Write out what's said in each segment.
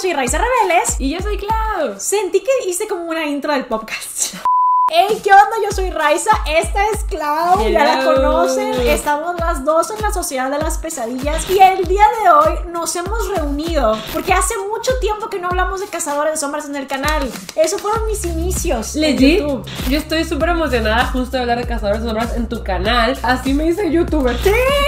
soy Raiza Rebeles. Y yo soy Clau. Sentí que hice como una intro del podcast. Hey, ¿qué onda? Yo soy Raiza, esta es Clau, ya la conocen. Estamos las dos en la Sociedad de las Pesadillas y el día de hoy nos hemos reunido porque hace mucho tiempo que no hablamos de Cazadores de Sombras en el canal. Esos fueron mis inicios. en Legit, YouTube. yo estoy súper emocionada justo de hablar de Cazadores de Sombras en tu canal. Así me hice youtuber.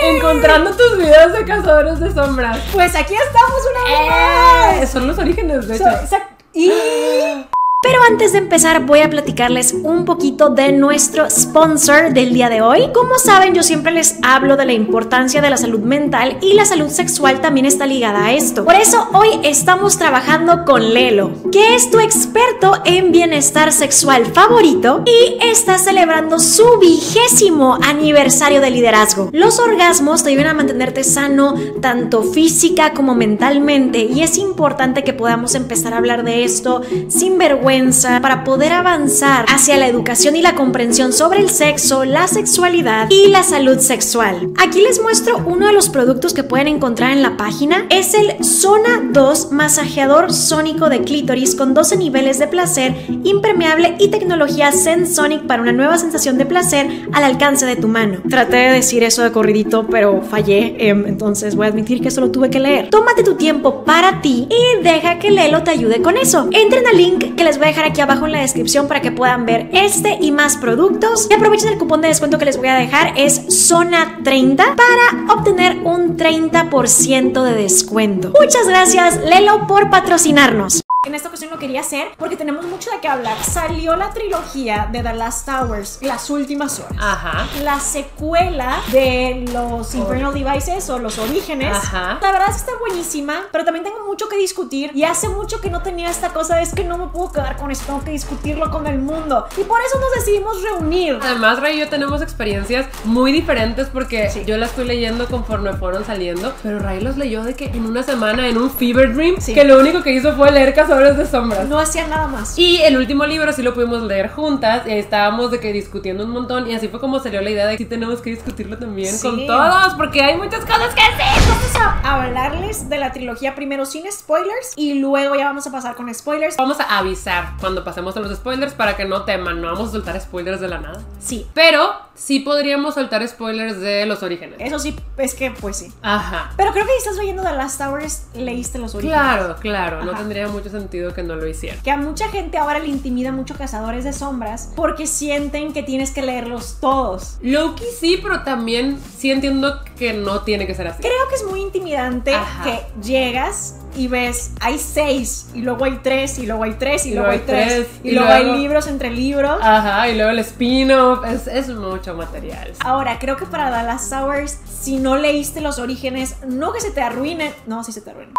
Encontrando tus videos de Cazadores de Sombras. Pues aquí estamos una vez Eh, más. son los orígenes, de So- hecho. y... Pero antes de empezar voy a platicarles un poquito de nuestro sponsor del día de hoy. Como saben, yo siempre les hablo de la importancia de la salud mental y la salud sexual también está ligada a esto. Por eso hoy estamos trabajando con Lelo, que es tu experto en bienestar sexual favorito y está celebrando su vigésimo aniversario de liderazgo. Los orgasmos te ayudan a mantenerte sano tanto física como mentalmente y es importante que podamos empezar a hablar de esto sin vergüenza para poder avanzar hacia la educación y la comprensión sobre el sexo, la sexualidad y la salud sexual. Aquí les muestro uno de los productos que pueden encontrar en la página. Es el Zona 2 masajeador sónico de clítoris con 12 niveles de placer, impermeable y tecnología Sensonic para una nueva sensación de placer al alcance de tu mano. Traté de decir eso de corridito, pero fallé, em, entonces voy a admitir que eso lo tuve que leer. Tómate tu tiempo para ti y deja que Lelo te ayude con eso. Entren al link que les voy a dejar aquí abajo en la descripción para que puedan ver este y más productos. Y aprovechen el cupón de descuento que les voy a dejar, es Zona30 para obtener un 30% de descuento. Muchas gracias Lelo por patrocinarnos. En esta ocasión lo quería hacer porque tenemos mucho de qué hablar. Salió la trilogía de The Last Towers, Las Últimas Horas. Ajá. La secuela de los Infernal Devices o los orígenes. Ajá. La verdad es que está buenísima, pero también tengo mucho que discutir. Y hace mucho que no tenía esta cosa, es que no me puedo quedar con esto, tengo que discutirlo con el mundo. Y por eso nos decidimos reunir. Además, Ray y yo tenemos experiencias muy diferentes porque Sí. yo las estoy leyendo conforme fueron saliendo, pero Ray los leyó de que en una semana en un fever dream, Sí. que lo único que hizo fue leer Cazadores de Sombras. No hacía nada más. Y el último libro sí lo pudimos leer juntas y ahí estábamos de que discutiendo un montón y así fue como salió la idea de que sí tenemos que discutirlo también Sí. con todos porque hay muchas cosas que hacer. Vamos a hablarles de la trilogía primero sin spoilers y luego ya vamos a pasar con spoilers. Vamos a avisar cuando pasemos a los spoilers para que no teman, no vamos a soltar spoilers de la nada. Sí, Pero sí podríamos soltar spoilers de los orígenes. eso sí, es que pues sí. Ajá. Pero creo que si estás leyendo The Last Towers, leíste los orígenes. Claro, claro, no tendría mucho sentido que no lo hiciera. Que a mucha gente ahora le intimida mucho Cazadores de Sombras porque sienten que tienes que leerlos todos. Loki sí, pero también sí entiendo que no tiene que ser así. Creo que es muy intimidante Ajá. que llegas y ves, hay seis, y luego hay tres, y luego hay tres, y, Y luego hay tres, y, y luego, luego- hay libros entre libros. Ajá, y luego el spin-off, es, es mucho material. Ahora, creo que para The Last Hours, si no leíste los orígenes, no que se te arruinen, no, sí se te arruinen.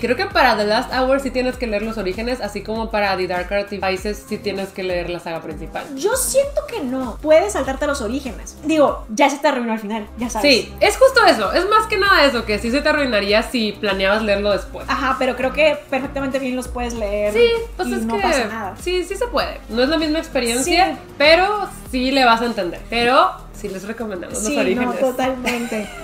Creo que para The Last Hour sí tienes que leer los orígenes, así como para The Dark Art Devices sí tienes que leer la saga principal. Yo siento que no, puedes saltarte los orígenes. Digo, ya se te arruinó al final, ya sabes. Sí, es justo eso, es más que nada eso, que sí se te arruinaría si planeabas leerlo después. Ajá, pero creo que perfectamente bien los puedes leer. Sí, pues y es no que pasa nada. sí, sí se puede. No es la misma experiencia, Sí. pero sí le vas a entender. Pero sí les recomendamos Sí, los no, orígenes. totalmente.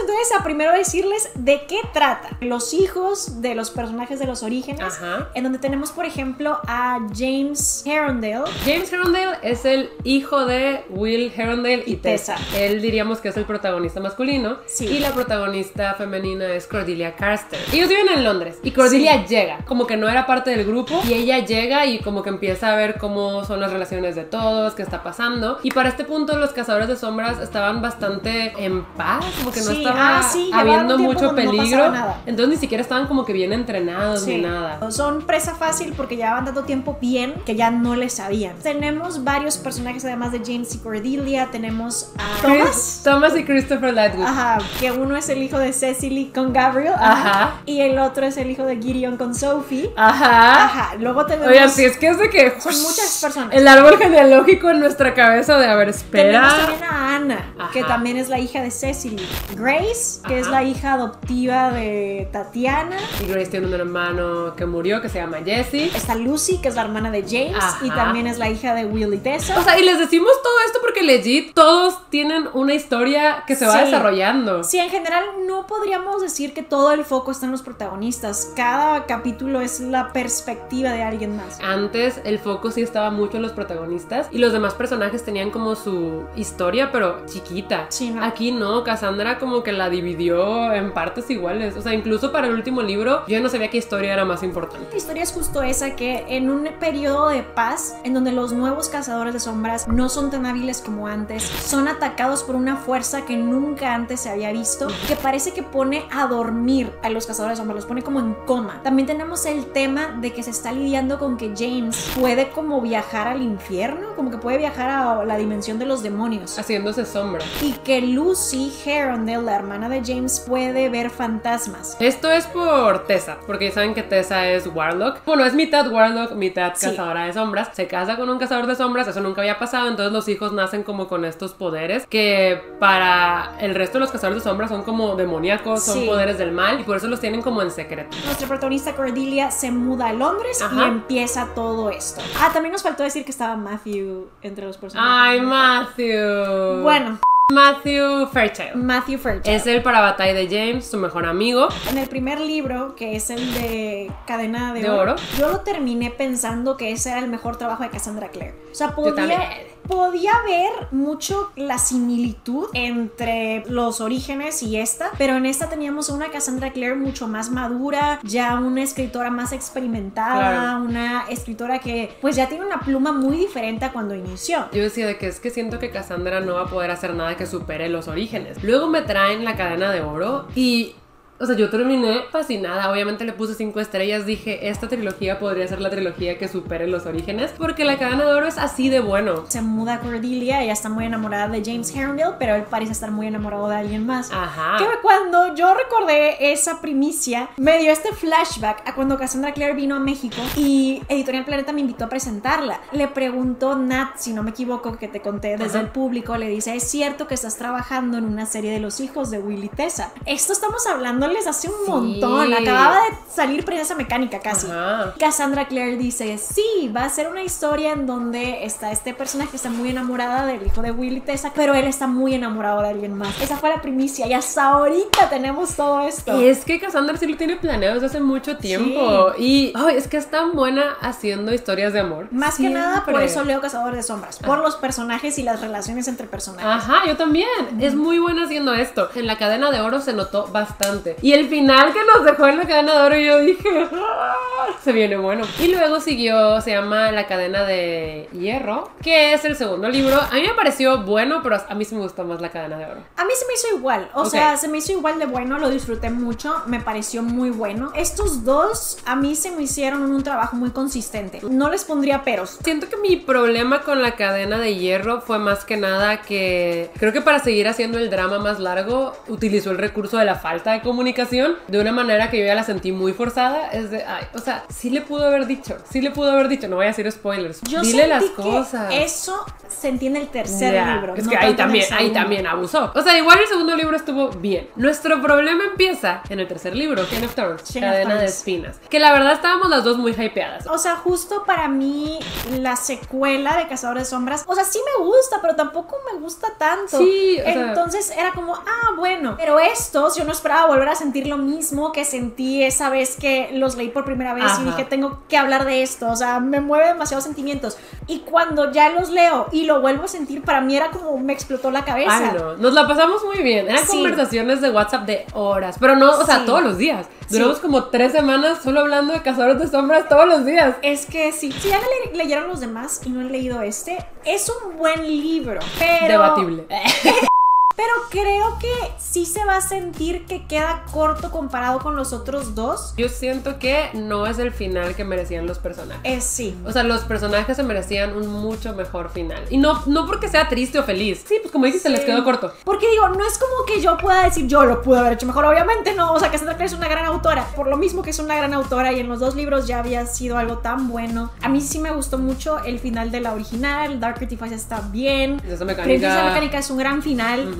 entonces a primero decirles de qué trata. Los hijos de los personajes de los orígenes, Ajá. en donde tenemos, por ejemplo, a James Herondale. James Herondale es el hijo de Will Herondale y, Y Tessa. Tessa. Él diríamos que es el protagonista masculino Sí. y la protagonista femenina es Cordelia Carster. Ellos viven en Londres y Cordelia llega, como que no era parte del grupo y ella llega y como que empieza a ver cómo son las relaciones de todos, qué está pasando. Y para este punto los cazadores de sombras estaban bastante en paz, como que no Sí, estaba ah, sí, habiendo mucho no peligro. nada. Entonces ni siquiera estaban como que bien entrenados Sí. ni nada. Son presa fácil porque llevaban tanto tiempo bien que ya no le sabían. Tenemos varios personajes además de James y Cordelia. Tenemos a Thomas. Thomas y Christopher Ledwood. Ajá, que uno es el hijo de Cecily con Gabriel. Ajá. Y el otro es el hijo de Gideon con Sophie. Ajá. Ajá, luego tenemos. Oigan, si es que es de que Son muchas personas. el árbol genealógico en nuestra cabeza de a ver, Tenemos espera. también a que Ajá. también es la hija de Cecily. Grace, que es Ajá. la hija adoptiva de Tatiana. Y Grace tiene un hermano que murió que se llama Jesse. Está Lucy, que es la hermana de James, Ajá. y también es la hija de Will y Tessa. O sea, y les decimos todo esto porque legit todos tienen una historia que se va Sí. desarrollando. Sí, en general no podríamos decir que todo el foco está en los protagonistas. Cada capítulo es la perspectiva de alguien más. Antes el foco sí estaba mucho en los protagonistas y los demás personajes tenían como su historia, pero chiquita. Sí, ¿no? Aquí no, Cassandra como que la dividió en partes iguales. O sea, incluso para el último libro yo no sabía qué historia era más importante. La historia es justo esa que en un periodo de paz en donde los nuevos cazadores de sombras no son tan hábiles como antes, son atacados por una fuerza que nunca antes se había visto, que parece que pone a dormir a los cazadores de sombras, los pone como en coma. También tenemos el tema de que se está lidiando con que James puede como viajar al infierno, como que puede viajar a la dimensión de los demonios. Haciéndose sombra. Y que Lucy Herondale, la hermana de James, puede ver fantasmas. Esto es por Tessa, porque ya saben que Tessa es Warlock. Bueno, es mitad Warlock, mitad Sí. cazadora de sombras. Se casa con un cazador de sombras, eso nunca había pasado, entonces los hijos nacen como con estos poderes que para el resto de los cazadores de sombras son como demoníacos, son Sí. poderes del mal y por eso los tienen como en secreto. Nuestra protagonista Cordelia se muda a Londres y empieza todo esto. Ah, también nos faltó decir que estaba Matthew entre los personajes. Ay, Matthew. Bueno, Matthew Fairchild. Matthew Fairchild. Es el para batalla de James, su mejor amigo. En el primer libro, que es el de Cadena de, De oro, Oro. yo lo terminé pensando que ese era el mejor trabajo de Cassandra Clare. O sea, podía. Podía ver mucho la similitud entre los orígenes y esta, pero en esta teníamos una Cassandra Clare mucho más madura, ya una escritora más experimentada, Claro. una escritora que pues ya tiene una pluma muy diferente a cuando inició. Yo decía de que es que siento que Cassandra no va a poder hacer nada que supere los orígenes. Luego me traen la cadena de oro y. O sea, yo terminé fascinada. Obviamente le puse cinco estrellas. Dije, esta trilogía podría ser la trilogía que supere los orígenes. Porque la cadena de oro es así de bueno. Se muda a Cordelia, ella está muy enamorada de James Herondale, pero él parece estar muy enamorado de alguien más. Ajá. Que cuando yo recordé esa primicia, me dio este flashback a cuando Cassandra Clare vino a México y Editorial Planeta me invitó a presentarla. Le preguntó Nat, si no me equivoco, que te conté desde Ajá. el público, le dice, es cierto que estás trabajando en una serie de los hijos de Willy Tessa. Esto estamos hablándoles hace un Sí. montón, acababa de salir Princesa Mecánica casi. Ajá. Cassandra Clare dice, sí, va a ser una historia en donde está este personaje que está muy enamorada del hijo de Willy Tessa, pero él está muy enamorado de alguien más. Esa fue la primicia y hasta ahorita tenemos todo esto. Y es que Cassandra sí lo tiene planeado desde hace mucho tiempo. Y ay, es que es tan buena haciendo historias de amor. Más que nada, por eso leo Cazador de Sombras, por los personajes y las relaciones entre personajes. Ajá, yo también. Es muy buena haciendo esto. En la cadena de oro se notó bastante. Y el final que nos dejó en la cadena de oro, yo dije, "Ah, se viene bueno. Y luego siguió, se llama La cadena de hierro, que es el segundo libro. A mí me pareció bueno, pero a mí sí me gustó más la cadena de oro. A mí se me hizo igual, o Ok. sea, se me hizo igual de bueno, lo disfruté mucho, me pareció muy bueno. Estos dos a mí se me hicieron un trabajo muy consistente. No les pondría peros. Siento que mi problema con la cadena de hierro fue más que nada que creo que para seguir haciendo el drama más largo utilizó el recurso de la falta de comunicación de una manera que yo ya la sentí muy forzada. Es de, ay, o sea, sí le pudo haber dicho, sí le pudo haber dicho, no voy a decir spoilers. Yo Dile las que cosas. Eso se entiende en el tercer libro. Es no que ahí también, ahí también abusó. O sea, igual el segundo libro estuvo bien. Nuestro problema empieza en el tercer libro, Chain of Thorns, Chain of Cadena de. Espinas. Que la verdad estábamos las dos muy hypeadas. O sea, justo para mí, la secuela de Cazador de Sombras, o sea, sí me gusta, pero tampoco me gusta tanto. Sí, o sea- Entonces era como, ah, bueno. Pero estos, yo no esperaba volver a sentir lo mismo que sentí esa vez que los leí por primera vez Ajá. y dije, tengo que hablar de esto. O sea, me mueve demasiados sentimientos. Y cuando ya los leo y lo vuelvo a sentir, para mí era como me explotó la cabeza. Ay, no. Nos la pasamos muy bien. Eran Sí. conversaciones de WhatsApp de horas. Pero no, o sea, Sí. todos los días. Sí. Duramos como tres semanas solo hablando de Cazadores de Sombras todos los días. Es que sí, si ya le- leyeron los demás y no han leído este, es un buen libro, pero... Debatible. pero creo que sí se va a sentir que queda corto comparado con los otros dos. Yo siento que no es el final que merecían los personajes. Es sí. O sea, los personajes se merecían un mucho mejor final. Y no, no porque sea triste o feliz. Sí, pues como dijiste, Sí. les quedó corto. Porque digo, no es como que yo pueda decir yo lo pude haber hecho mejor, obviamente no, o sea, Cassandra Clare es una gran autora, por lo mismo que es una gran autora y en los dos libros ya había sido algo tan bueno. A mí sí me gustó mucho el final de la original, Dark Artifice está bien, Esa mecánica. Princesa Mecánica es un gran final.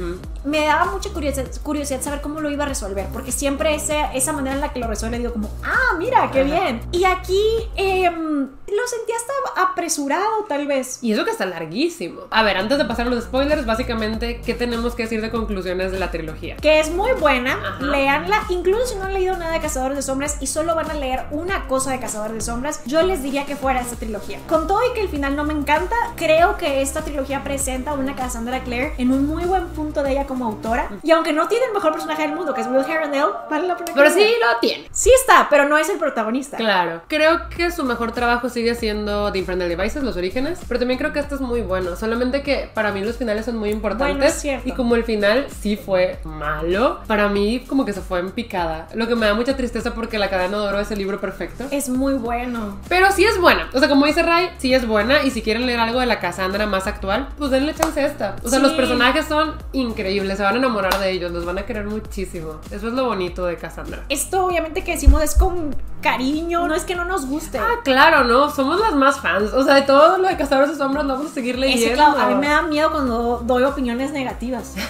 Me daba mucha curiosidad, curiosidad saber cómo lo iba a resolver, porque siempre ese, esa manera en la que lo resuelve digo como, ah, mira, qué bien. Y aquí em, lo sentí hasta apresurado tal vez. Y eso que está larguísimo. A ver, antes de pasar a los spoilers, básicamente, ¿qué tenemos que decir de conclusiones de la trilogía? que es muy buena, Ajá. leanla, incluso si no han leído nada de Cazadores de Sombras y solo van a leer una cosa de Cazadores de Sombras, yo les diría que fuera esta trilogía. Con todo y que el final no me encanta, creo que esta trilogía presenta a una Cassandra Clare en un muy buen punto de ella como autora, y aunque no tiene el mejor personaje del mundo, que es Will Herondale, vale la pena Pero sí lo tiene. Sí está, pero no es el protagonista. Claro. Creo que su mejor trabajo sigue siendo The Infernal Devices, los orígenes. Pero también creo que este es muy bueno. Solamente que para mí los finales son muy importantes. Bueno. Y como el final sí fue malo, para mí como que se fue en picada. Lo que me da mucha tristeza porque La Cadena de Oro es el libro perfecto. Es muy bueno. Pero sí es buena. O sea, como dice Ray, sí es buena. Y si quieren leer algo de la Cassandra más actual, pues denle chance a esta. O sea, Sí. los personajes son increíbles. Se van a enamorar de ellos. Los van a querer muchísimo. Eso es lo bonito de Cassandra. Esto obviamente que decimos es con cariño, no es que no nos guste. Ah, claro, ¿no? Somos las más fans. O sea, de todo lo de Cazadores de Sombras vamos a seguir Ese, leyendo. claro, a mí me da miedo cuando doy opiniones negativas.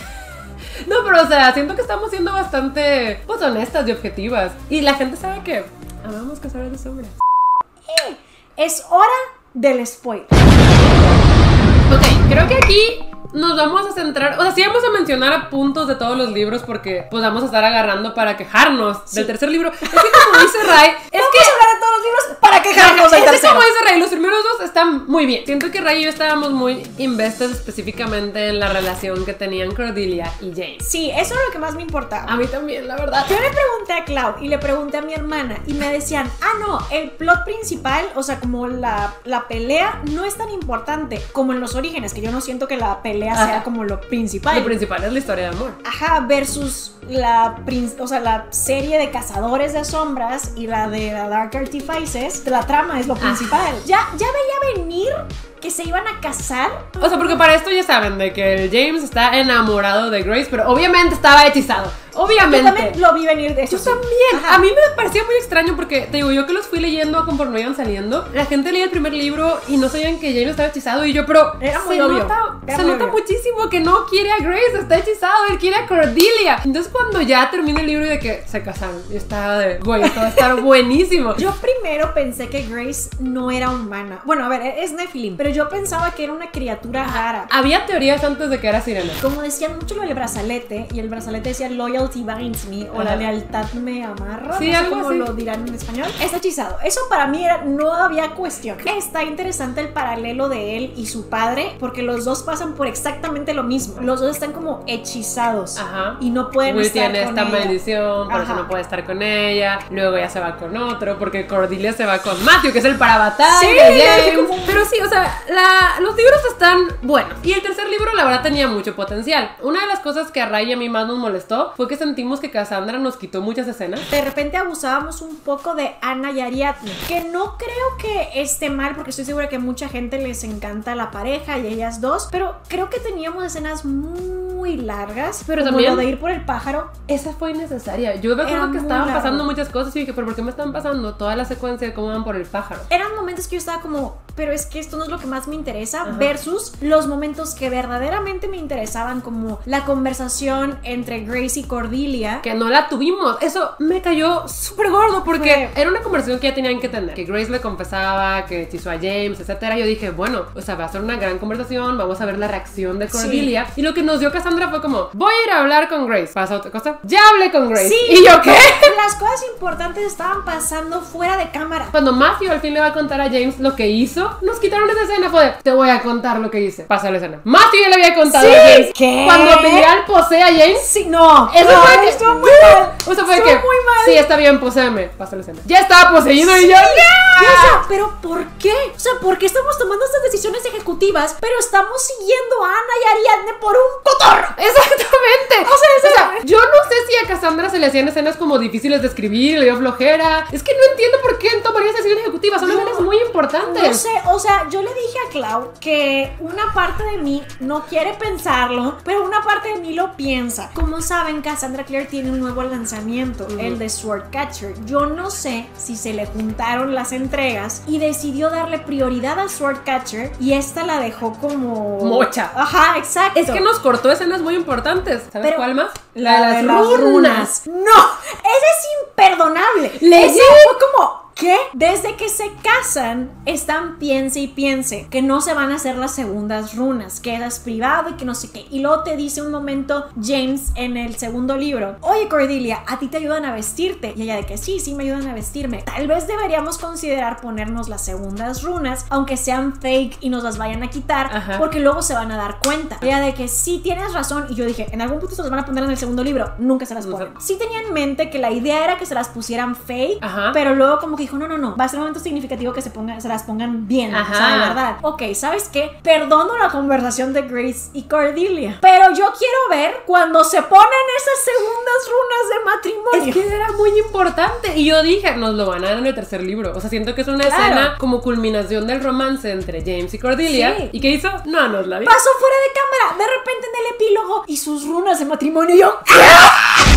No, pero o sea, siento que estamos siendo bastante, pues, honestas y objetivas. Y la gente sabe que amamos Cazadores de Sombras. Es hora del spoiler. Ok, creo que aquí nos vamos a centrar, o sea, sí vamos a mencionar puntos de todos los libros porque pues vamos a estar agarrando para quejarnos del tercer libro. Es que como dice Ray, es Vamos que a hablar de libros para quejarnos del tercero. como dice Ray, los primeros dos están muy bien. Siento que Ray y yo estábamos muy invested específicamente en la relación que tenían Cordelia y James. Sí, eso es lo que más me importaba. A mí también, la verdad. Yo le pregunté a Clau y le pregunté a mi hermana y me decían, ah, no, el plot principal, o sea, como la, la pelea, no es tan importante como en los orígenes, que yo no siento que la pelea Ajá. sea como lo principal. Lo principal es la historia de amor. Ajá, versus la, o sea, la serie de Cazadores de Sombras y la de la Dark Artifices, la trama es lo principal. Ya, ya veía venir que se iban a casar. O sea, porque para esto ya saben de que el James está enamorado de Grace, pero obviamente estaba hechizado. Yo Obviamente. también lo vi venir de eso. Yo sí. también. Ajá. A mí me parecía muy extraño porque, te digo, yo que los fui leyendo conforme iban saliendo, la gente leía el primer libro y no sabían que James estaba hechizado y yo, pero Era muy se obvio. nota, Era se muy nota obvio. muchísimo que no quiere a Grace, está hechizado, él quiere a Cordelia. Entonces cuando ya termina el libro y de que se casaron, y estaba de, güey, esto va a estar buenísimo. Yo primero pensé que Grace no era humana. Bueno, a ver, es Nephilim, pero yo pensaba que era una criatura rara. Había teorías antes de que era sirena. Como decían mucho lo del brazalete, y el brazalete decía Loyalty binds me, o la lealtad me amarra, Sí, no sé algo cómo así. lo dirán en español. Está hechizado. Eso para mí era, no había cuestión. Está interesante el paralelo de él y su padre, porque los dos pasan por exactamente lo mismo. Los dos están como hechizados Ajá. y no pueden Will estar tiene con esta ella. maldición, por eso no puede estar con ella. Luego ya se va con otro, porque Cordelia se va con Matthew, que es el para batalla Sí, de así James. como- Pero sí, o sea, la- los libros están buenos. Y el tercer libro, la verdad, tenía mucho potencial. Una de las cosas que a Ray y a mí más nos molestó fue que sentimos que Cassandra nos quitó muchas escenas. de repente abusábamos un poco de Ana y Ariadne, que no creo que esté mal, porque estoy segura que a mucha gente les encanta la pareja y ellas dos, pero creo que teníamos escenas muy largas, Pero como también- lo de ir por el pájaro. Esa fue innecesaria. Yo me acuerdo que estaban largo. pasando muchas cosas y dije, pero ¿por qué me están pasando toda la secuencia de cómo van por el pájaro? Eran momentos que yo estaba como, pero es que esto no es lo que más me interesa, Ajá. versus los momentos que verdaderamente me interesaban, como la conversación entre Grace y Cordelia. que no la tuvimos. Eso me cayó súper gordo porque Fue- era una conversación que ya tenían que tener. Que Grace le confesaba, que hechizó a James, etcétera. Yo dije, bueno, o sea, va a ser una gran conversación, vamos a ver la reacción de Cordelia. Y lo que nos dio Cassandra fue como, voy a ir a hablar con Grace. ¿Pasa otra cosa? Ya hablé con Grace. Sí. ¿Y yo qué? Las cosas importantes estaban pasando fuera de cámara. Cuando Matthew al fin le va a contar a James lo que hizo, nos quitaron esa escena. Fue de, te voy a contar lo que hice. Pasa la escena. Matthew ya le había contado Sí. a. ¿Qué? Cuando Belial posee a James, Sí, no. Eso no, fue que estuvo muy mal. O sea, fue que. muy mal. Sí, está bien, poséeme. Pasa la escena. Ya estaba poseído y yo. Y, o ¡ya! sea, pero ¿por qué? O sea, ¿por qué estamos tomando estas decisiones ejecutivas, pero estamos siguiendo a Ana y Ariadne por un cotorro? a Cassandra se le hacían escenas como difíciles de escribir, le dio flojera. Es que no entiendo por qué tomaría esa decisión ejecutiva. Son escenas muy importantes. No sé, o sea, yo le dije a Clau que una parte de mí no quiere pensarlo, pero una parte de mí lo piensa. Como saben, Cassandra Clare tiene un nuevo lanzamiento, el de Swordcatcher. Yo no sé si se le juntaron las entregas y decidió darle prioridad a Swordcatcher y esta la dejó como Mocha. Ajá, exacto. Es que nos cortó escenas muy importantes. ¿Sabes Pero- cuál más? La, de las runas. No, ese es imperdonable. Le Ese fue como, ¿qué? Desde que se casan, están piense y piense que no se van a hacer las segundas runas, que es privado y que no sé qué. Y luego te dice un momento James en el segundo libro, oye Cordelia, a ti te ayudan a vestirte. Y ella de que sí, sí me ayudan a vestirme. Tal vez deberíamos considerar ponernos las segundas runas, aunque sean fake y nos las vayan a quitar, Ajá. porque luego se van a dar cuenta. Ella de que sí tienes razón. Y yo dije, en algún punto se las van a poner en el segundo libro. Nunca se las ponen. Sí tenía en mente que la idea era que se las pusieran fake, Ajá. pero luego como que dijo, no, no, no, va a ser un momento significativo que se, ponga, se las pongan bien, Ajá. o sea, de verdad. Ok, ¿sabes qué? Perdono la conversación de Grace y Cordelia, pero yo quiero ver cuando se ponen esas segundas runas de matrimonio. Es que era muy importante. Y yo dije, nos lo van a dar en el tercer libro. O sea, siento que es una Claro. escena como culminación del romance entre James y Cordelia. Sí. ¿Y qué hizo? No nos la dio. Pasó fuera de cámara, de repente en el epílogo y sus runas de matrimonio. y Yo,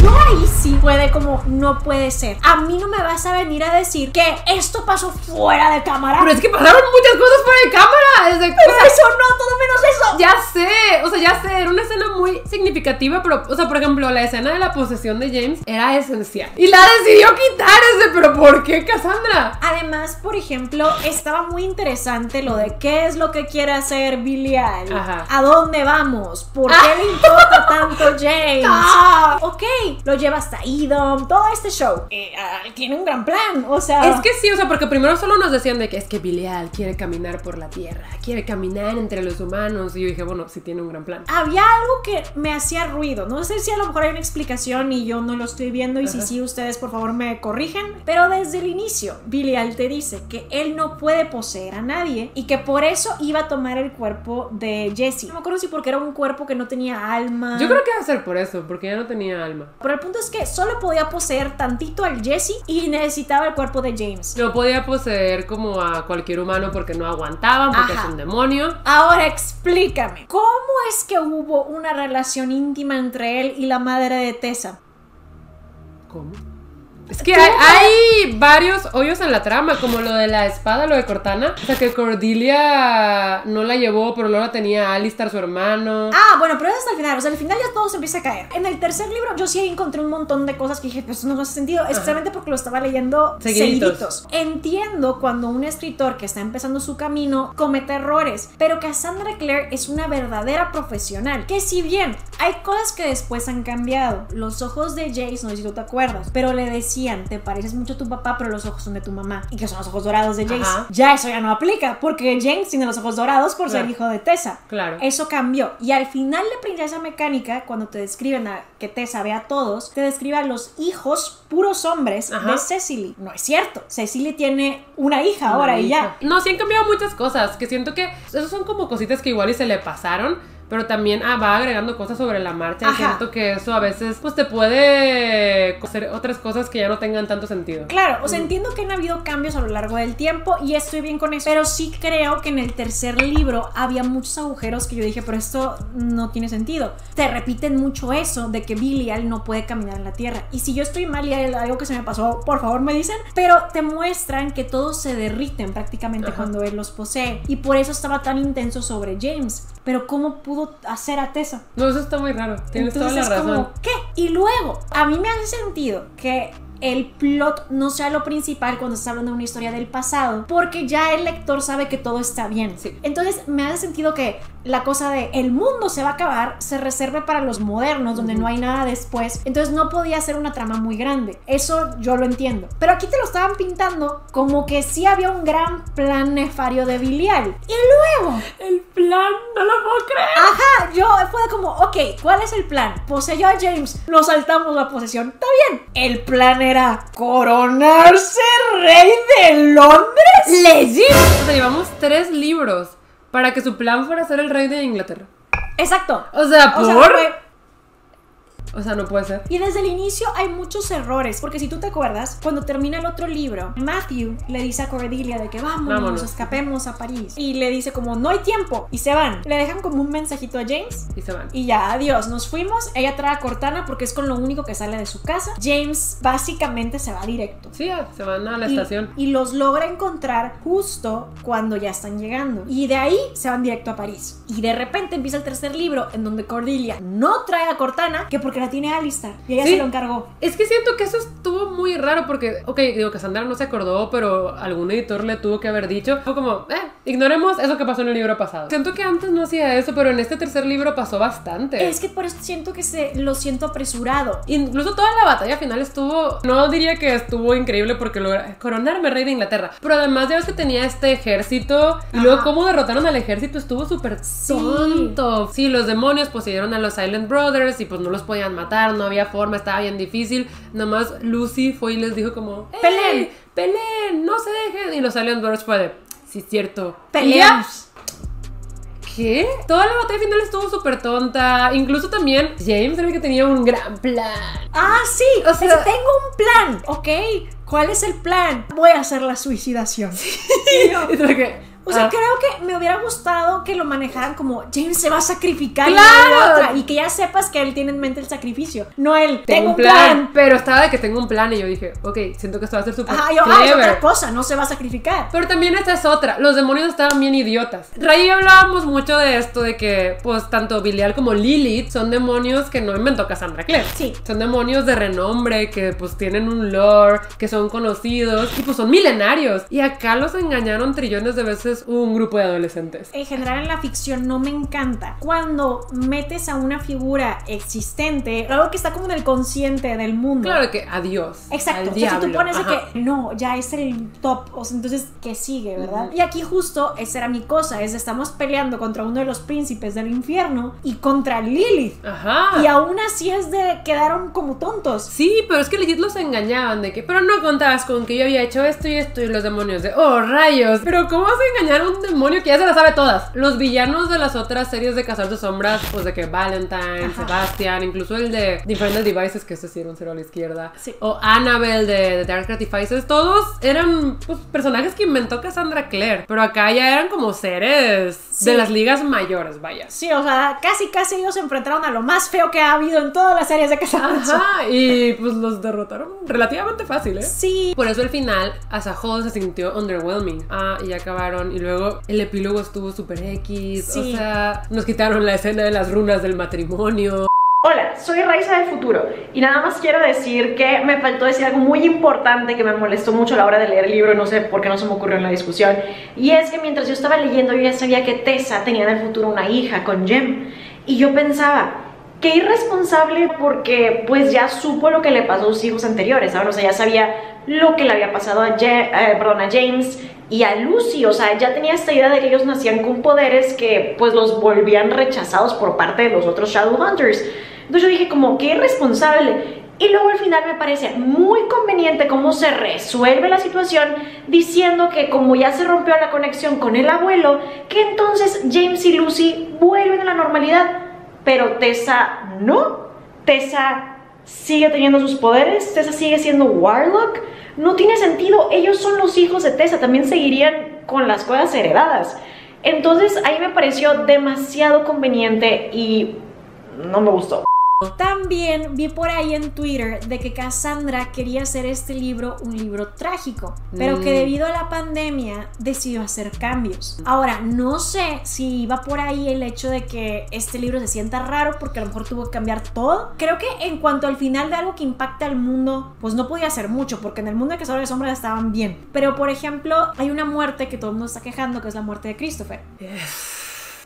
yo ahí sí puede como, no puede ser. A mí no me vas a venir a decir que esto pasó fuera de cámara. Pero es que pasaron muchas cosas fuera de cámara. Desde, Pero eso no, todo menos eso. Ya sé, o sea, ya sé, era una escena muy significativa, pero, o sea, por ejemplo, la escena de la posesión de James era esencial. Y la decidió quitar ese, pero ¿por qué, Cassandra? Además, por ejemplo, estaba muy interesante lo de qué es lo que quiere hacer Billie. Ajá. ¿A dónde vamos? ¿Por qué le importa tanto James? Ah. Ok, lo lleva hasta Edom, todo este show. Eh, ah, tiene un gran plan, o sea... Es que sí, o sea, porque primero solo nos decían de que es que Bilial quiere caminar por la tierra, quiere caminar entre los humanos. Y yo dije, bueno, sí tiene un gran plan. Había algo que me hacía ruido. No sé si a lo mejor hay una explicación y yo no lo estoy viendo. Y si Ajá. sí, ustedes por favor me corrigen. Pero desde el inicio, Bilial te dice que él no puede poseer a nadie y que por eso iba a tomar el cuerpo de Jesse. No me acuerdo si porque era un cuerpo que no tenía alma. Yo creo que va a ser por eso, porque ya no tenía alma. Pero el punto es que solo podía poseer tantito al Jesse y necesitaba el cuerpo de James. No podía poseer como a cualquier humano porque no aguantaban, porque Ajá. es un demonio. Ahora explícame, ¿cómo es que hubo una relación íntima entre él y la madre de Tessa? ¿Cómo? Es que hay, hay varios hoyos en la trama, como lo de la espada, lo de Cortana. O sea, que Cordelia no la llevó, pero luego la tenía Alistar, su hermano. Ah, bueno, pero es hasta el final. O sea, al final ya todo se empieza a caer. En el tercer libro yo sí encontré un montón de cosas que dije, pues eso no hace sentido, especialmente porque lo estaba leyendo Seguiditos. seguiditos. Entiendo cuando un escritor que está empezando su camino comete errores, pero Cassandra Clare es una verdadera profesional. Que si bien hay cosas que después han cambiado, los ojos de Jace, no sé si tú te acuerdas, pero le decían, te pareces mucho a tu papá, pero los ojos son de tu mamá. Y que son los ojos dorados de Jace. Ajá. Ya eso ya no aplica, porque James tiene los ojos dorados por ser hijo de Tessa. Claro. Eso cambió. Y al final de Princesa Mecánica, cuando te describen a que Tessa ve a todos, te describe a los hijos puros hombres Ajá. de Cecily. No es cierto. Cecily tiene una hija ahora y ya. No, sí han cambiado muchas cosas, que siento que esos son como cositas que igual y se le pasaron, pero también ah, va agregando cosas sobre la marcha y siento que eso a veces pues te puede hacer otras cosas que ya no tengan tanto sentido. Claro, o sea, entiendo que han habido cambios a lo largo del tiempo y estoy bien con eso, pero sí creo que en el tercer libro había muchos agujeros que yo dije, pero esto no tiene sentido. Te repiten mucho eso de que Bilial no puede caminar en la tierra. Y si yo estoy mal y hay algo que se me pasó, por favor me dicen, pero te muestran que todos se derriten prácticamente Ajá. cuando él los posee y por eso estaba tan intenso sobre James. Pero ¿cómo pudo hacer a Tessa? No, eso está muy raro, tienes Entonces toda la es razón. como, ¿qué? Y luego, a mí me hace sentido que el plot no sea lo principal cuando está hablando de una historia del pasado, porque ya el lector sabe que todo está bien. Sí. Entonces me hace sentido que la cosa de el mundo se va a acabar se reserve para los modernos, donde no hay nada después. Entonces no podía ser una trama muy grande. Eso yo lo entiendo. Pero aquí te lo estaban pintando como que sí había un gran plan nefario de Bilial. Y luego El plan, no lo puedo creer. Ajá, yo fue como, ok, ¿cuál es el plan? Poseyó a James, nos saltamos la posesión. Está bien. El plan era coronarse rey de Londres. Legit. O sea, llevamos tres libros para que su plan fuera ser el rey de Inglaterra. Exacto. O sea, O ¿por? sea, O sea, no puede ser. Y desde el inicio hay muchos errores, porque si tú te acuerdas, cuando termina el otro libro, Matthew le dice a Cordelia de que vamos, Vámonos. escapemos a París. Y le dice como, no hay tiempo. Y se van. Le dejan como un mensajito a James. Y se van. Y ya, adiós, nos fuimos. Ella trae a Cortana porque es con lo único que sale de su casa. James básicamente se va directo. Sí, se van a la Y- estación. Y, los logra encontrar justo cuando ya están llegando. Y de ahí se van directo a París. Y de repente empieza el tercer libro en donde Cordelia no trae a Cortana, que porque la tiene Alistar. Y ella Sí. se lo encargó. Es que siento que eso estuvo muy raro porque, ok, digo que Sandra no se acordó, pero algún editor le tuvo que haber dicho. Fue como, eh, ignoremos eso que pasó en el libro pasado. Siento que antes no hacía eso, pero en este tercer libro pasó bastante. Es que por eso siento que se lo siento apresurado. Incluso toda la batalla final estuvo, no diría que estuvo increíble porque lo coronarme rey de Inglaterra, pero además ya ves que tenía este ejército y luego Ajá. cómo derrotaron al ejército estuvo súper tonto. Sí, los demonios poseyeron a los Silent Brothers y pues no los podían matar, no había forma, estaba bien difícil. Nada más Lucy fue y les dijo como, "Ey, Peleen. peleen, no se dejen. Y los Brothers fue de, sí, cierto. Peleamos. ¿Qué? Toda la batalla final estuvo súper tonta. Incluso también James era el que tenía un gran plan. Ah, sí. O sea- tengo un plan. Ok. ¿Cuál es el plan? Voy a hacer la suicidación. Y yo, Y que, O sea, ah, creo que me hubiera gustado que lo manejaran como James se va a sacrificar y ¡Claro! no hay otra", y que ya sepas que él tiene en mente el sacrificio. No él, tengo un plan, pero estaba de que tengo un plan y yo dije, ok, siento que esto va a ser súper Ajá, yo, ah, es otra cosa, no se va a sacrificar. Pero también esta es otra. Los demonios estaban bien idiotas. Ray hablábamos mucho de esto, de que, pues, tanto Bilial como Lilith son demonios que no inventó Cassandra Clare. Sí. Son demonios de renombre, que, pues, tienen un lore, que son conocidos y, pues, son milenarios. Y acá los engañaron trillones de veces un grupo de adolescentes. En general en la ficción no me encanta cuando metes a una figura existente, algo que está como en el consciente del mundo. Claro que adiós. Exacto, al o sea, si tú diablo. pones de Ajá. que no, ya es el top, o sea, entonces, ¿qué sigue, verdad? Y aquí justo esa era mi cosa, es estamos peleando contra uno de los príncipes del infierno y contra Lilith. Ajá. Y aún así es de quedaron como tontos. Sí, pero es que legit los engañaban de que, pero no contabas con que yo había hecho esto y esto y los demonios de, oh, rayos. Pero ¿cómo vas a engañar a un demonio que ya se las sabe todas? Los villanos de las otras series de Cazar de Sombras, pues de que Valentine, Ajá. Sebastian, incluso el de Infernal Devices, que este sí era un cero a la izquierda, Sí. o Annabelle de, de Dark Artifices, todos eran pues, personajes que inventó Cassandra Clare, pero acá ya eran como seres Sí. de las ligas mayores, vaya. Sí, o sea, casi casi ellos se enfrentaron a lo más feo que ha habido en todas las series de Cassandra. Ajá, y pues los derrotaron relativamente fácil, ¿eh? Sí. Por eso al final as a whole se sintió underwhelming. Ah, y acabaron. Y luego el epílogo estuvo súper X. Sí. O sea, nos quitaron la escena de las runas del matrimonio. Hola, soy Raiza del futuro y nada más quiero decir que me faltó decir algo muy importante que me molestó mucho a la hora de leer el libro, no sé por qué no se me ocurrió en la discusión, y es que mientras yo estaba leyendo yo ya sabía que Tessa tenía en el futuro una hija con Jem y yo pensaba, qué irresponsable porque pues ya supo lo que le pasó a sus hijos anteriores. O sea, ya sabía lo que le había pasado a, eh, a James y a Lucy, o sea, ya tenía esta idea de que ellos nacían con poderes que pues los volvían rechazados por parte de los otros Shadowhunters. Entonces yo dije como, qué irresponsable. Y luego al final me parece muy conveniente cómo se resuelve la situación diciendo que como ya se rompió la conexión con el abuelo, que entonces James y Lucy vuelven a la normalidad. Pero Tessa no. Tessa sigue teniendo sus poderes. Tessa sigue siendo Warlock. No tiene sentido. Ellos son los hijos de Tessa. También seguirían con las cosas heredadas. Entonces ahí me pareció demasiado conveniente y no me gustó. También vi por ahí en Twitter de que Cassandra quería hacer este libro un libro trágico, pero que Mm. debido a la pandemia decidió hacer cambios. Ahora, no sé si iba por ahí el hecho de que este libro se sienta raro porque a lo mejor tuvo que cambiar todo. Creo que en cuanto al final de algo que impacta al mundo, pues no podía hacer mucho porque en el mundo de Cazadores de Sombras estaban bien. Pero por ejemplo, hay una muerte que todo el mundo está quejando, que es la muerte de Christopher.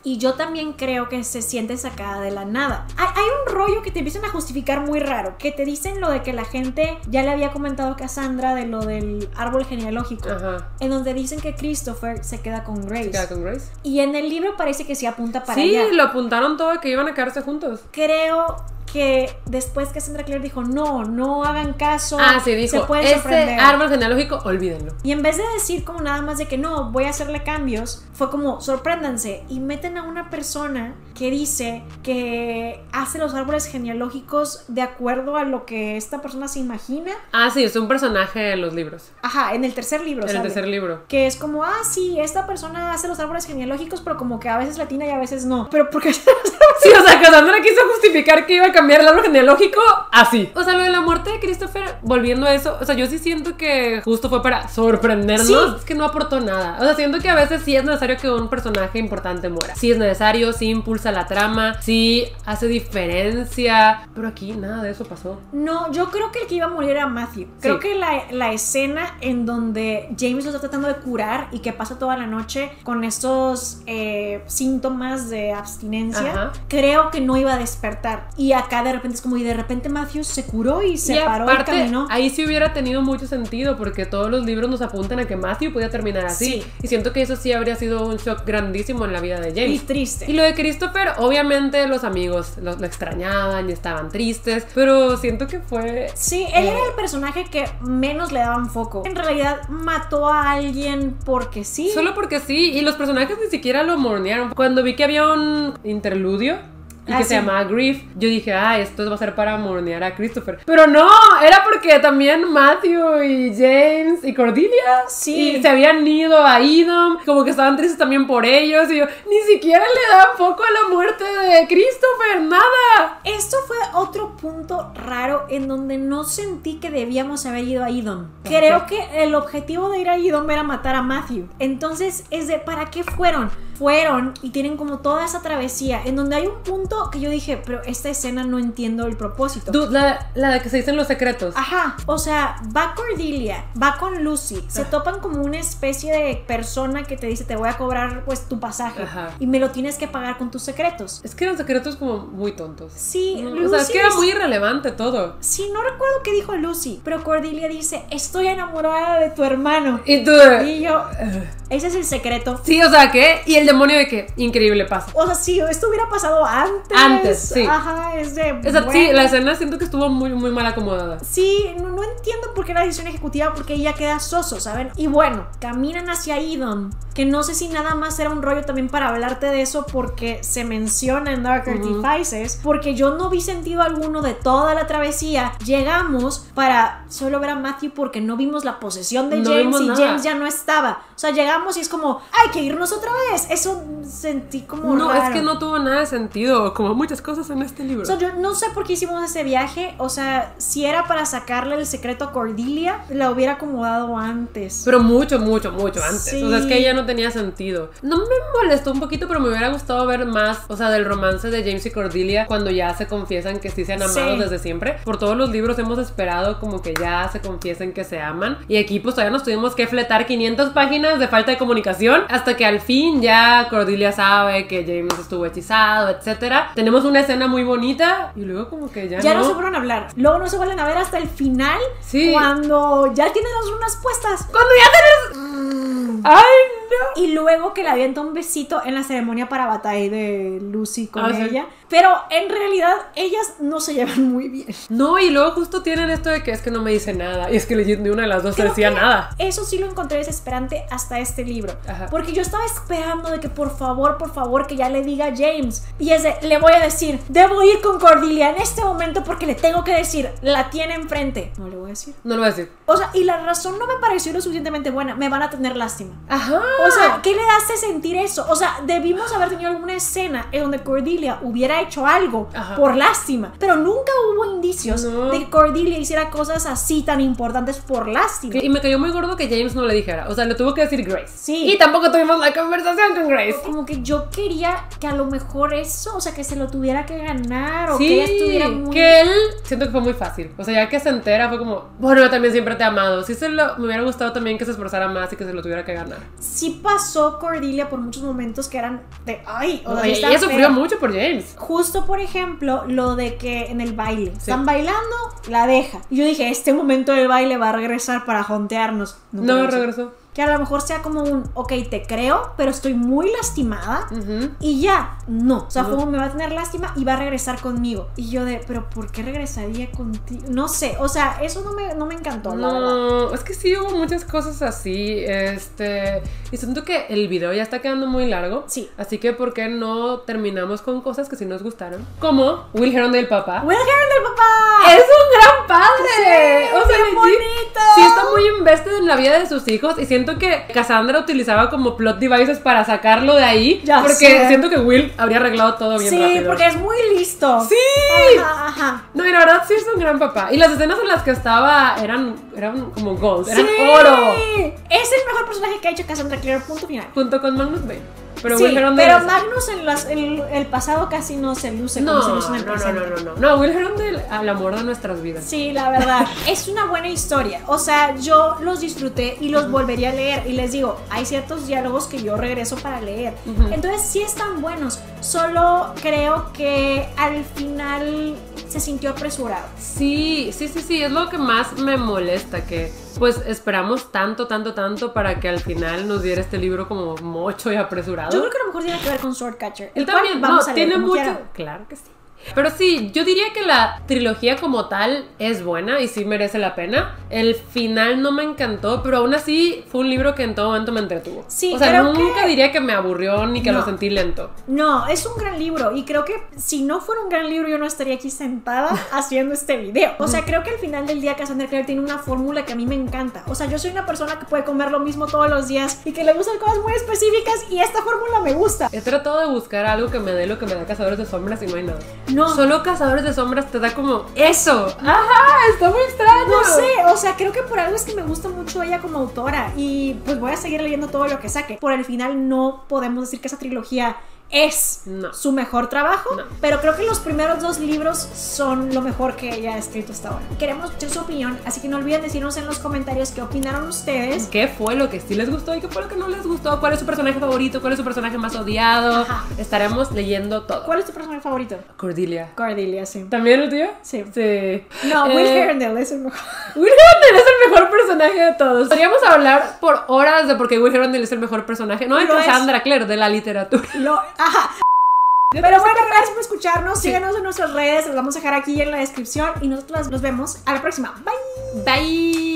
Y yo también creo que se siente sacada de la nada. Hay, hay un rollo que te empiezan a justificar muy raro, que te dicen lo de que la gente ya le había comentado a Cassandra de lo del árbol genealógico, Ajá. en donde dicen que Christopher se queda con Grace. ¿Se queda con Grace? Y en el libro parece que sí apunta para Sí, allá. lo apuntaron todo que iban a quedarse juntos. Creo que después que Sandra Claire dijo, no, no hagan caso. Ah, sí, dijo, se pueden ese sorprender". árbol genealógico, olvídenlo. Y en vez de decir como nada más de que no, voy a hacerle cambios, fue como sorpréndanse y meten a una persona que dice que hace los árboles genealógicos de acuerdo a lo que esta persona se imagina. Ah, sí, es un personaje en los libros. Ajá, en el tercer libro. En el tercer libro. Que es como, ah, sí, esta persona hace los árboles genealógicos, pero como que a veces latina y a veces no. Pero porque Sí, o sea, Cassandra quiso justificar que iba a cambiar el árbol genealógico así. O sea, lo de la muerte de Christopher, volviendo a eso, o sea, yo sí siento que justo fue para sorprendernos. Sí. Es que no aportó nada. O sea, siento que a veces sí es necesario que un personaje importante muera. Sí es necesario, sí impulsa la trama, sí hace diferencia. Pero aquí nada de eso pasó. No, yo creo que el que iba a morir era Matthew. Creo Sí. que la, la escena en donde James lo está tratando de curar y que pasa toda la noche con estos eh, síntomas de abstinencia, Ajá. creo que no iba a despertar. Y acá de repente es como, y de repente Matthew se curó y se y paró aparte, y caminó. ahí sí hubiera tenido mucho sentido porque todos los libros nos apuntan a que Matthew podía terminar así. Sí. Y siento que eso sí habría sido un shock grandísimo en la vida de Y James. triste. Y lo de Christopher, obviamente los amigos lo, lo extrañaban y estaban tristes, pero siento que fue... Sí, él Eh. era el personaje que menos le daban foco. En realidad mató a alguien porque sí. Solo porque sí, y los personajes ni siquiera lo mornearon. Cuando vi que había un interludio y Ah, que sí. se llamaba Grief, yo dije, ah, esto va a ser para mornear a Christopher. Pero no, era porque también Matthew y James y Cordelia Sí. y se habían ido a Edom, como que estaban tristes también por ellos, y yo, ni siquiera le dan foco a la muerte de Christopher, nada. Esto fue otro punto raro en donde no sentí que debíamos haber ido a Idom. Creo que el objetivo de ir a Idom era matar a Matthew. Entonces es de, ¿para qué fueron? Fueron y tienen como toda esa travesía en donde hay un punto que yo dije, pero esta escena no entiendo el propósito. Dude, la, la de que se dicen los secretos. Ajá, o sea, va Cordelia, va con Lucy, se topan como una especie de persona que te dice, te voy a cobrar pues tu pasaje Ajá. y me lo tienes que pagar con tus secretos. Es que eran secretos como muy tontos. Sí, No, Lucy o sea, es que era muy irrelevante todo. Sí, no recuerdo qué dijo Lucy, pero Cordelia dice, estoy enamorada de tu hermano. Y tú... Y yo, ese es el secreto. Sí, o sea, ¿qué? Y el demonio de que increíble pasa. O sea, si esto hubiera pasado antes. Antes, sí. Ajá, es de. O sea, sí, bueno. la escena siento que estuvo muy, muy mal acomodada. Sí, no, no entiendo por qué la decisión ejecutiva, porque ella queda soso, ¿saben? Y bueno, caminan hacia Idon, que no sé si nada más era un rollo también para hablarte de eso, porque se menciona en Dark Ujú. Artifices, porque yo no vi sentido alguno de toda la travesía. Llegamos para solo ver a Matthew porque no vimos la posesión de No James y nada. James ya no estaba. O sea, llegamos y es como, hay que irnos otra vez. Eso sentí como. No, es raro. que no tuvo nada de sentido, como muchas cosas en este libro. O sea, yo no sé por qué hicimos ese viaje. O sea, si era para sacarle el secreto a Cordelia, la hubiera acomodado antes. Pero mucho, mucho, mucho antes. Sí. O sea, es que ya no tenía sentido. No me molestó un poquito, pero me hubiera gustado ver más, o sea, del romance de James y Cordelia cuando ya se confiesan que sí se han amado Sí. desde siempre. Por todos los libros hemos esperado como que ya se confiesen que se aman. Y aquí pues todavía nos tuvimos que fletar 500 páginas de falta de comunicación hasta que al fin ya Cordelia sabe que James estuvo hechizado, Tenemos una escena muy bonita y luego como que ya, ya no. no. se fueron a hablar. Luego no se vuelven a ver hasta el final. Sí. Cuando ya tienen las runas puestas. Cuando ya tenés... ¡Ay, no! Y luego que le avienta un besito en la ceremonia para batalla de Lucy con Ah, sí. ella. Pero en realidad ellas no se llevan muy bien. No, y luego justo tienen esto de que es que no me dice nada. Y es que ni una de las dos Creo decía nada. Eso sí lo encontré desesperante hasta este libro. Ajá. Porque yo estaba esperando de que por favor, por favor, que ya le diga a James. Y es de, le voy a decir, debo ir con Cordelia en este momento porque le tengo que decir, la tiene enfrente. No le voy a decir. No lo voy a decir. O sea, y la razón no me pareció lo suficientemente buena. Me van a tener lástima. Ajá. O sea, ¿qué le hace sentir eso? O sea, debimos haber tenido alguna escena en donde Cordelia hubiera hecho algo Ajá. por lástima. Pero nunca hubo indicios No. de que Cordelia hiciera cosas así tan importantes por lástima. y me cayó muy gordo que James no le dijera. O sea, le tuvo que decir Grace. Sí. Y tampoco tuvimos la conversación con Grace. Como que yo quería que a lo mejor eso, o sea, que se lo tuviera que ganar o Sí, que ella estuviera muy. que él siento que fue muy fácil. O sea, ya que se entera fue como, bueno, yo también siempre te he amado. Sí se lo, me hubiera gustado también que se esforzara más y que se lo tuviera que ganar. Sí pasó Cordelia por muchos momentos que eran de. ¡Ay! O y está ella sufrió mucho por James. Justo, por ejemplo, lo de que en el baile están bailando, la deja. Y yo dije, este momento del baile va a regresar para jontearnos. No regresó. Que a lo mejor sea como un, ok, te creo, pero estoy muy lastimada y ya, no. O sea, como me va a tener lástima y va a regresar conmigo. Y yo de, pero ¿por qué regresaría contigo? No sé, o sea, eso no me, no me encantó, la verdad. No, es que sí hubo muchas cosas así, este, y siento que el video ya está quedando muy largo, Sí. así que ¿por qué no terminamos con cosas que sí nos gustaron? Como Will Heron del papá. Will Heron del papá. ¡Es un gran padre! Sí, o sea, legit, bonito. Sí, está muy invested en la vida de sus hijos y siento que Cassandra utilizaba como plot devices para sacarlo de ahí. Ya porque sé. siento que Will habría arreglado todo bien Sí, rápido. porque es muy listo. ¡Sí! Ajá, ajá. No, y la verdad sí es un gran papá. Y las escenas en las que estaba eran, eran como gold, eran Sí. oro. Es el mejor personaje que ha hecho Cassandra Clare, punto final. Junto con Magnus Bane. Pero sí, pero Magnus en las- el, el pasado casi no se luce no, como se no, luce en no, el no, presente. no, no, no. No, Heron del al amor de nuestras vidas. Sí, la verdad. es una buena historia. O sea, yo los disfruté y los volvería a leer. Y les digo, hay ciertos diálogos que yo regreso para leer. Entonces sí están buenos. Solo creo que al final se sintió apresurado. Sí, sí, sí, sí, es lo que más me molesta, que pues esperamos tanto, tanto, tanto para que al final nos diera este libro como mocho y apresurado. Yo creo que a lo mejor tiene que ver con Swordcatcher. Él también, vamos no, a leer tiene mucho. quiera. Claro que sí. Pero sí, yo diría que la trilogía como tal es buena y sí merece la pena. El final no me encantó, pero aún así fue un libro que en todo momento me entretuvo. Sí, o sea, nunca que- diría que me aburrió ni que No. lo sentí lento. No, es un gran libro y creo que si no fuera un gran libro yo no estaría aquí sentada haciendo este video. O sea, creo que al final del día Cassandra Clare tiene una fórmula que a mí me encanta. O sea, yo soy una persona que puede comer lo mismo todos los días y que le gustan cosas muy específicas y esta fórmula me gusta. He tratado de buscar algo que me dé lo que me da Cazadores de Sombras y no hay nada. No. Solo Cazadores de Sombras te da como eso. Ajá, está muy extraño. No sé, o sea, creo que por algo es que me gusta mucho ella como autora y pues voy a seguir leyendo todo lo que saque. Por el final no podemos decir que esa trilogía es No. su mejor trabajo, No. pero creo que los primeros dos libros son lo mejor que ella ha escrito hasta ahora. Queremos escuchar su opinión, así que no olviden decirnos en los comentarios qué opinaron ustedes. ¿Qué fue lo que sí les gustó y qué fue lo que no les gustó? ¿Cuál es su personaje favorito? ¿Cuál es su personaje más odiado? Ajá. Estaremos leyendo todo. ¿Cuál es tu personaje favorito? Cordelia. Cordelia, sí. ¿También el tuyo? Sí. Sí. No, Will Eh, Herondale es el mejor. Will Herondale es el mejor personaje de todos. Podríamos hablar por horas de por qué Will Herondale es el mejor personaje. No de. Cassandra Clare, de la literatura. Lo, ajá. Pero bueno, gracias por escucharnos. Síganos en nuestras redes, las vamos a dejar aquí en la descripción y nosotros nos vemos a la próxima. Bye. Bye.